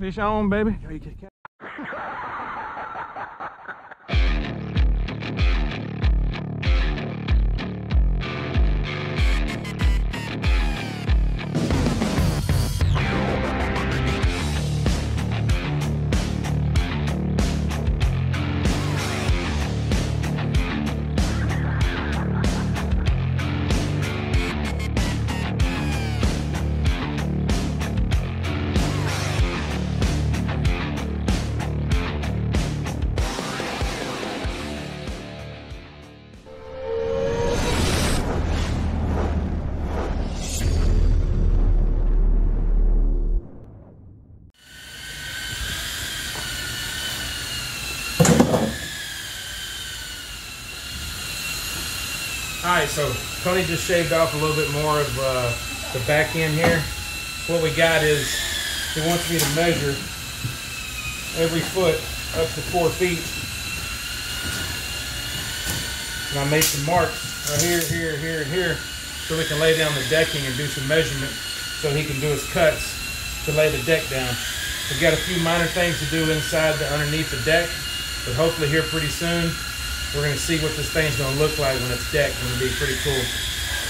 Fish on, baby. All right, so Tony just shaved off a little bit more of uh, the back end here. What we got is he wants me to measure every foot up to four feet. And I made some marks right here, here, here, and here so we can lay down the decking and do some measurement so he can do his cuts to lay the deck down. We've got a few minor things to do inside the underneath the deck, but hopefully here pretty soon we're gonna see what this thing's gonna look like when it's decked. It'll be pretty cool.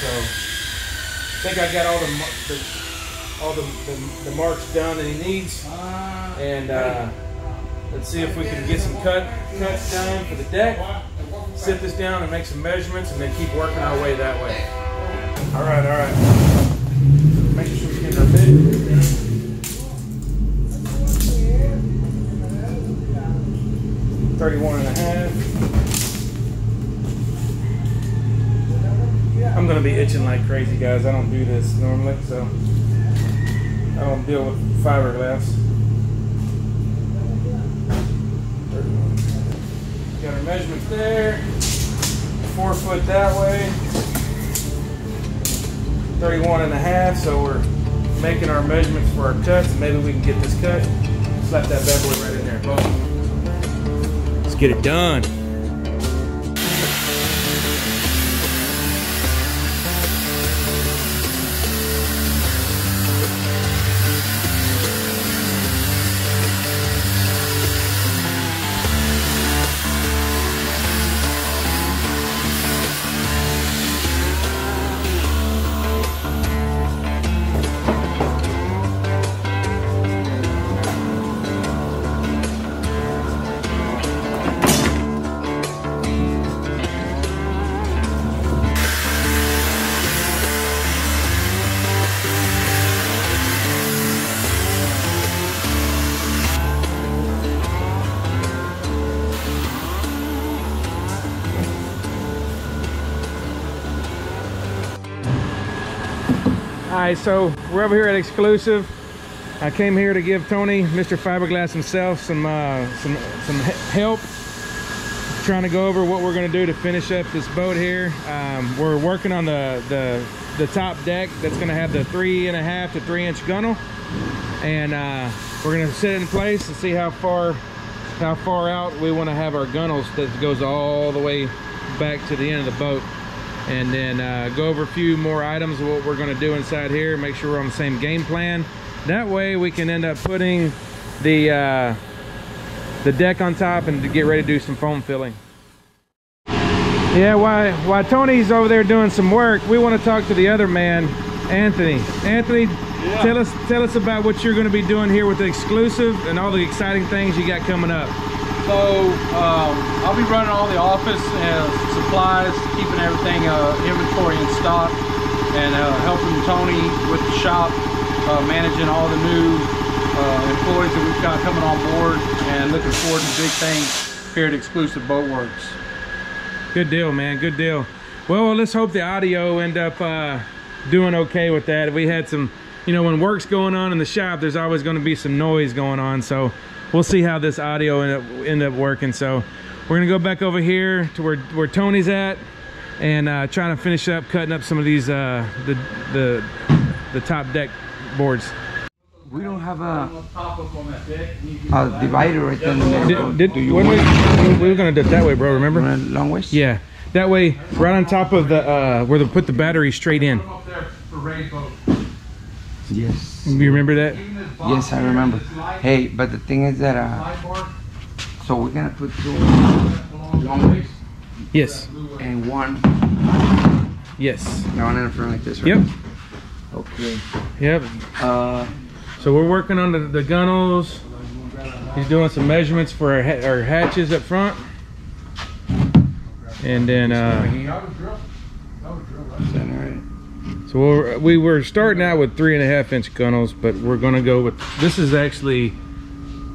So I think I got all the, the all the, the, the, marks done that he needs. And uh, let's see if we can get some cut cuts done for the deck. Sit this down and make some measurements and then keep working our way that way. All right, all right. Gonna be itching like crazy, guys. I don't do this normally, so I don't deal with fiberglass. Got our measurements there. Four foot that way. 31 and a half, so we're making our measurements for our cuts. Maybe we can get this cut. Slap that bad boy right in there. Let's get it done. Right, so we're over here at Exclusive. I came here to give Tony, Mr. Fiberglass himself, some uh, some some help trying to go over what we're going to do to finish up this boat here. Um, we're working on the, the the top deck that's going to have the three and a half to three inch gunnel, and uh, we're going to set it in place and see how far how far out we want to have our gunnels that goes all the way back to the end of the boat and then uh, go over a few more items of what we're going to do inside here make sure we're on the same game plan. That way we can end up putting the uh, the deck on top and to get ready to do some foam filling. Yeah while, while Tony's over there doing some work we want to talk to the other man Anthony. Anthony yeah. tell us tell us about what you're going to be doing here with the exclusive and all the exciting things you got coming up so um, I'll be running all the office and supplies, keeping everything uh, inventory in stock, and uh, helping Tony with the shop, uh, managing all the new uh, employees that we've got coming on board, and looking forward to big things here at Exclusive Boat Works. Good deal, man. Good deal. Well, let's hope the audio end up uh, doing okay with that. We had some, you know, when work's going on in the shop, there's always going to be some noise going on. So we'll see how this audio end up, end up working. So we're gonna go back over here to where, where Tony's at and uh, trying to finish up cutting up some of these, uh, the, the, the top deck boards. We don't have a, a divider right there in the middle. Did, did, when we, we were gonna do it that way, bro, remember? Long ways? Yeah. That way, right on top of the, uh, where they put the battery straight in. Yes. You remember that? Yes, I remember. Hey, but the thing is that uh, so we're gonna put two long ways Yes. and one, Yes. one in the front like this, right? Yep. Okay. Yep. Uh, So we're working on the, the gunnels. He's doing some measurements for our, ha- our hatches up front. And then, uh, so we're, we were starting out with three and a half inch gunnels, but we're gonna go with, this is actually,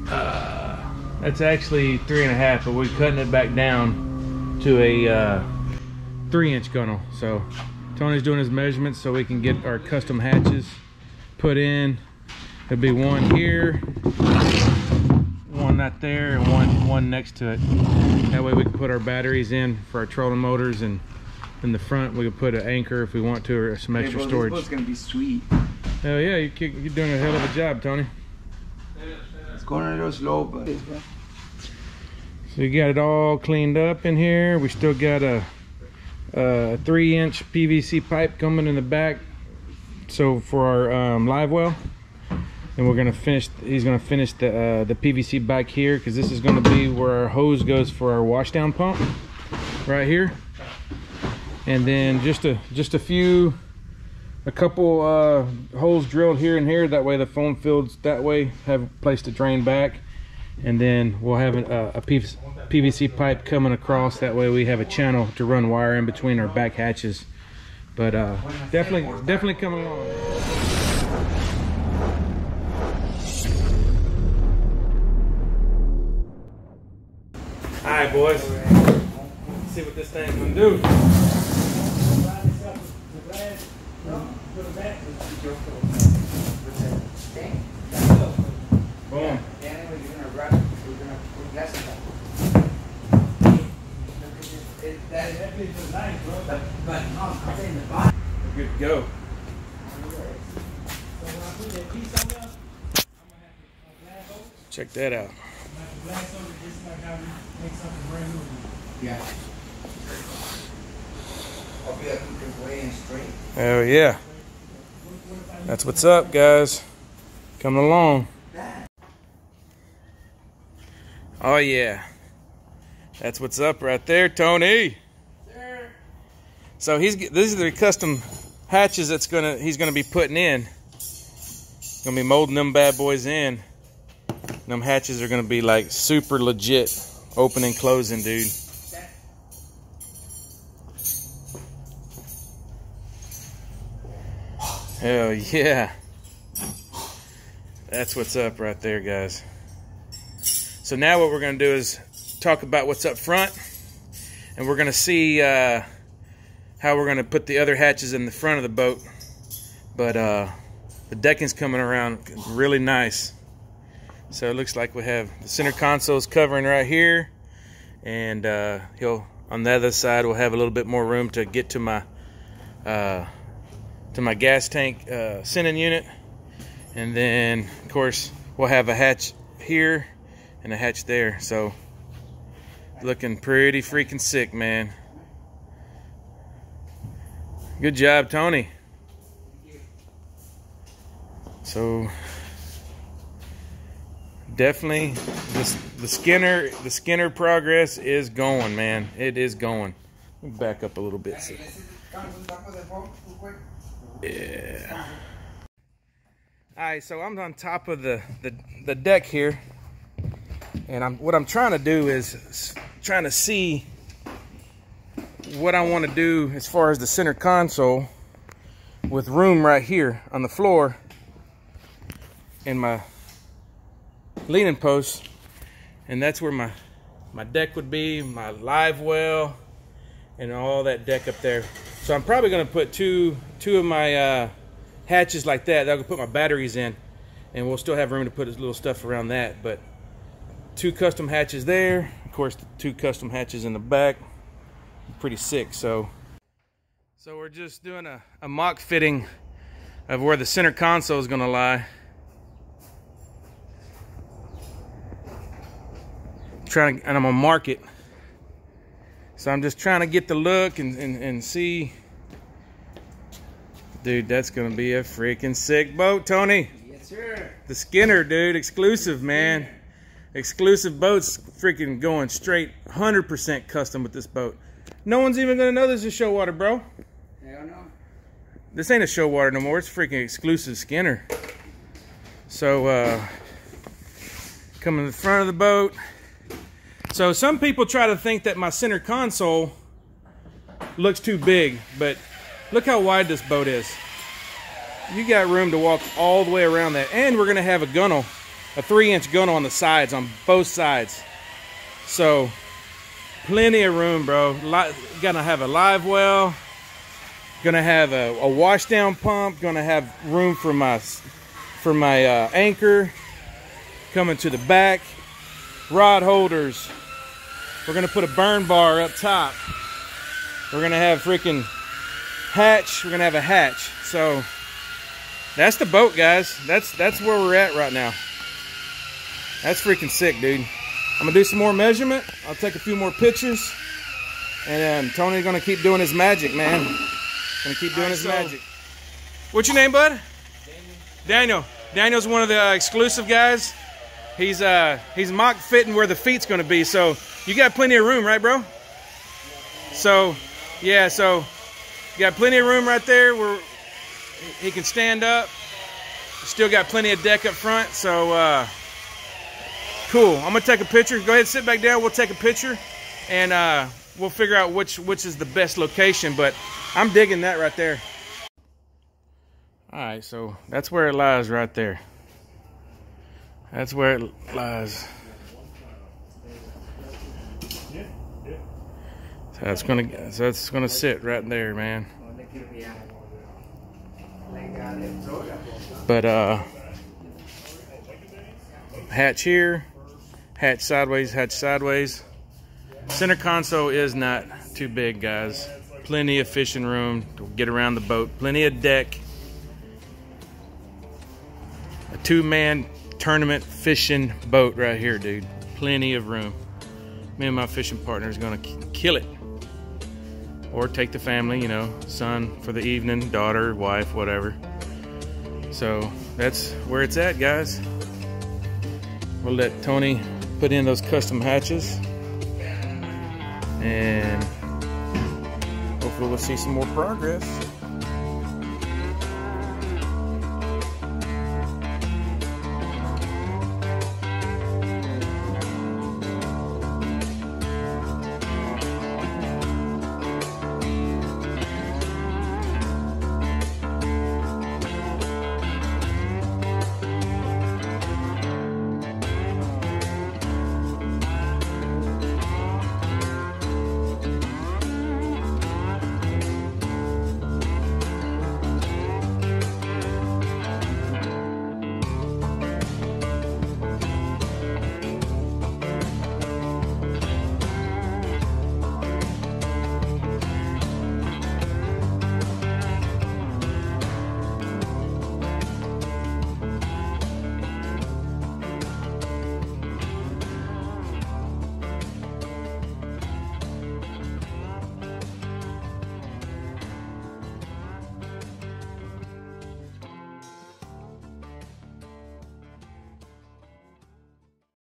uh, that's actually three and a half, but we're cutting it back down to a, uh, three inch gunnel. So Tony's doing his measurements so we can get our custom hatches put in. There'll be one here, one not there, and one one next to it. That way we can put our batteries in for our trolling motors, and in the front we can put an anchor if we want to, or some Hey, extra bro, storage. This boat's gonna be sweet. Hell yeah, you, kick- you're doing a hell of a job, Tony. It's going a little slow, but So you got it all cleaned up in here. We still got a, a three inch PVC pipe coming in the back. So for our um, live well, and we're gonna finish. He's gonna finish the uh, the PVC back here because this is gonna be where our hose goes for our washdown pump, right here. And then just a just a few, a couple uh, holes drilled here and here. That way the foam fields that way have a place to drain back and then we'll have uh, a PVC pipe coming across. That way, we have a channel to run wire in between our back hatches. But uh, definitely, definitely coming along. All right, boys. Let's see what this thing's gonna do. Boom. We're good to go. Check that out. yeah. Oh yeah. That's what's up, guys. Coming along. Oh yeah. That's what's up right there, Tony. So he's these are the custom hatches that's gonna he's gonna be putting in. Gonna be molding them bad boys in. Them hatches are gonna be like super legit, open and closing, dude. Hell yeah. That's what's up right there, guys. So now what we're going to do is talk about what's up front. And we're going to see uh, how we're going to put the other hatches in the front of the boat. But uh, the decking's coming around really nice. So it looks like we have the center consoles covering right here. And uh, he'll on the other side we'll have a little bit more room to get to my uh, to my gas tank uh, sending unit. And then, of course, we'll have a hatch here and a hatch there. So, looking pretty freaking sick, man. Good job, Tony. So, definitely, the, the Skinner, the Skinner progress is going, man. It is going. Back up a little bit. So. Yeah. All right, so I'm on top of the, the, the deck here, and I'm what I'm trying to do is trying to see what I want to do as far as the center console with room right here on the floor and my leaning post, and that's where my my deck would be, my live well, and all that deck up there. So I'm probably gonna put two two of my uh, hatches like that. I'll put my batteries in, and we'll still have room to put little stuff around that. But two custom hatches there. Of course, two custom hatches in the back. Pretty sick. So, so we're just doing a, a mock fitting of where the center console is gonna lie. Trying to, and I'm gonna mark it. So I'm just trying to get the look and, and, and see Dude, that's gonna be a freaking sick boat, Tony. Yes, sir. The Skinner, dude, exclusive, man. Exclusive boats, freaking going straight 100% custom with this boat. No one's even gonna know this is Shoalwater, bro. Hell no. This ain't a Shoalwater no more. It's freaking exclusive Skinner. So, uh, come in the front of the boat. So some people try to think that my center console looks too big, but look how wide this boat is. You got room to walk all the way around that. And we're gonna have a gunnel, a three inch gunnel on the sides, on both sides. So plenty of room, bro. Li gonna have a live well, gonna have a, a washdown pump, gonna have room for my for my uh, anchor coming to the back, rod holders. We're gonna put a burn bar up top. We're gonna have freaking hatch. We're gonna have a hatch. So that's the boat, guys. That's that's where we're at right now. That's freaking sick, dude. I'm gonna do some more measurement. I'll take a few more pictures. And um, Tony's gonna keep doing his magic, man. Gonna keep doing his so- magic. What's your name, bud? Daniel. Daniel's one of the uh, exclusive guys. He's uh he's mock fitting where the feet's gonna be. So you got plenty of room, right, bro? So yeah, so you got plenty of room right there where he can stand up. Still got plenty of deck up front. So uh, cool. I'm gonna take a picture. Go ahead, and sit back down. We'll take a picture, and uh, we'll figure out which which is the best location. But I'm digging that right there. All right, so that's where it lies right there. That's where it lies. That's gonna that's gonna sit right there, man. But uh hatch here, hatch sideways, hatch sideways. Center console is not too big, guys. Plenty of fishing room to get around the boat. Plenty of deck. A two-man tournament fishing boat right here, dude. Plenty of room. Me and my fishing partner is gonna kill it. Or take the family, you know, son for the evening, daughter, wife, whatever. So that's where it's at, guys. We'll let Tony put in those custom hatches. And hopefully we'll see some more progress.